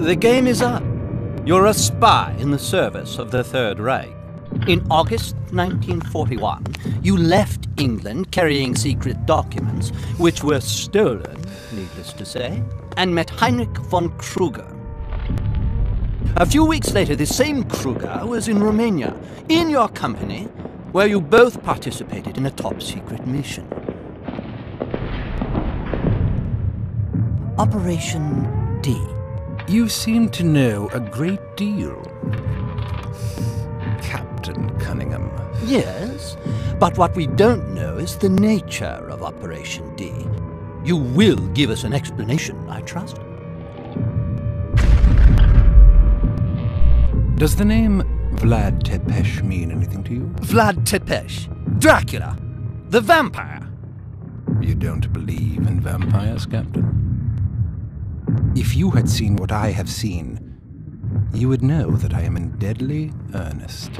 The game is up. You're a spy in the service of the Third Reich. In August 1941, you left England carrying secret documents, which were stolen, needless to say, and met Heinrich von Kruger. A few weeks later, the same Kruger was in Romania, in your company, where you both participated in a top secret mission. Operation D. You seem to know a great deal. Captain Cunningham. Yes, but what we don't know is the nature of Operation D. You will give us an explanation, I trust. Does the name Vlad Tepes mean anything to you? Vlad Tepes, Dracula, the vampire. You don't believe in vampires, Captain? If you had seen what I have seen, you would know that I am in deadly earnest.